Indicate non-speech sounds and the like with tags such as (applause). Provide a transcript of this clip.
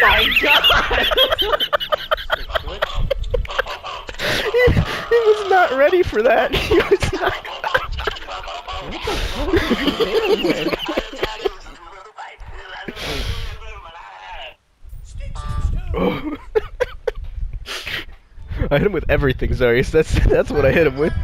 my god! he, he, was not ready for that. (laughs) He was not. (laughs) I hit him with everything, Zarius. That's that's what I hit him with.